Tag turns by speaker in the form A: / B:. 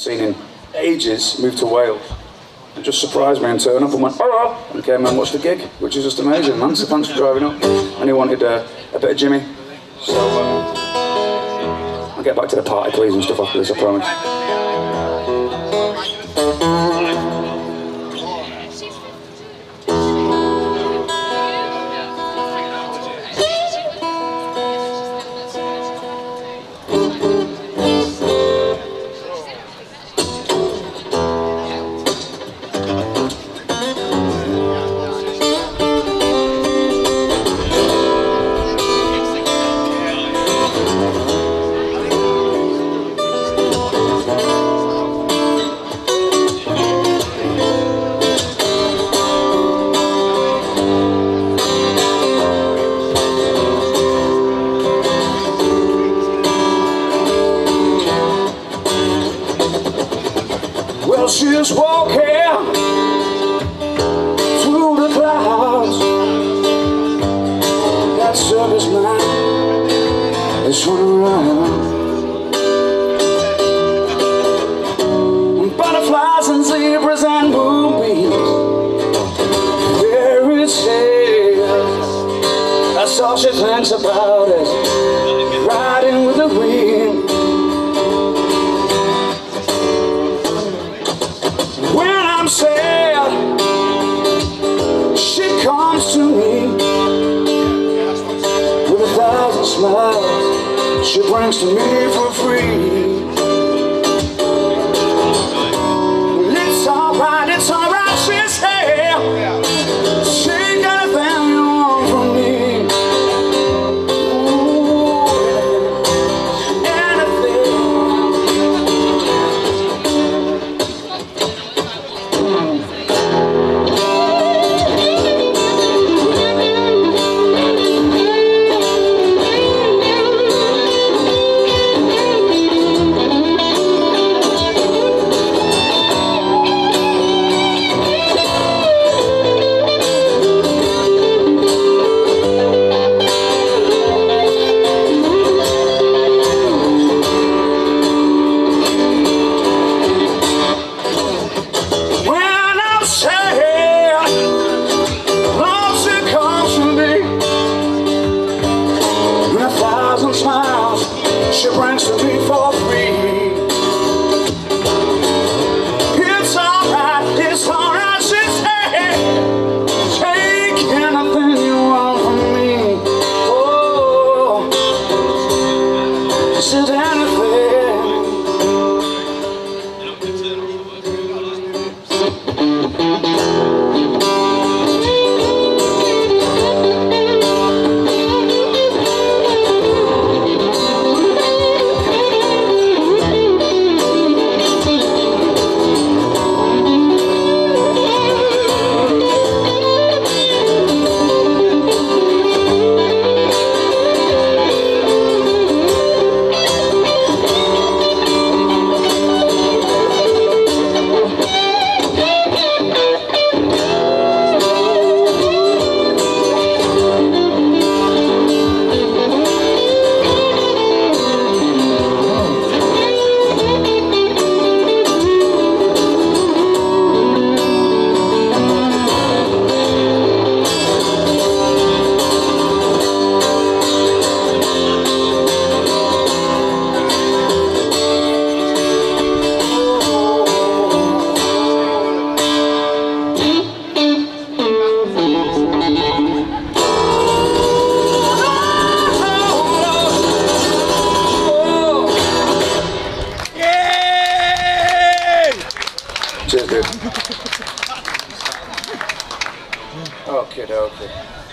A: seen in ages, moved to Wales. And just surprised me and turned up and went, oh, and came and watched the gig, which is just amazing, man. So thanks for driving up. And he wanted uh, a bit of Jimmy. So um, I'll get back to the party, please, and stuff after this, I promise. She's walking is running around. Butterflies and zebras and moonbeams. Fairy tales. That's all she thinks about is riding with the wind. When I'm sad, she comes to me with a thousand smiles. She brings to me for free. Well, it's alright, it's alright, she said. Cheers, dude. Okay, okay.